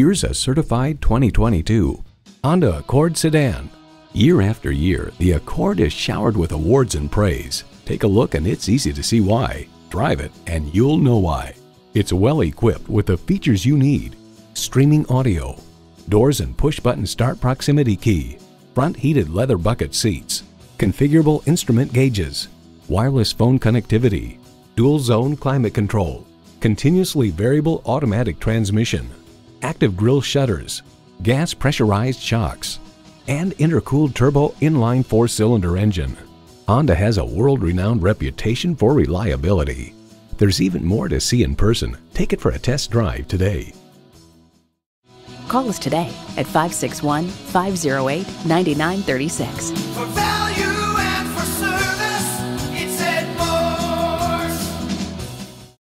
Here's a certified 2022 Honda Accord sedan. Year after year, the Accord is showered with awards and praise. Take a look and it's easy to see why. Drive it and you'll know why. It's well equipped with the features you need. Streaming audio, doors and push-button start proximity key, front heated leather bucket seats, configurable instrument gauges, wireless phone connectivity, dual zone climate control, continuously variable automatic transmission, active grille shutters, gas pressurized shocks, and intercooled turbo inline four-cylinder engine. Honda has a world-renowned reputation for reliability. There's even more to see in person. Take it for a test drive today. Call us today at 561 508 9936.